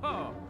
Oh!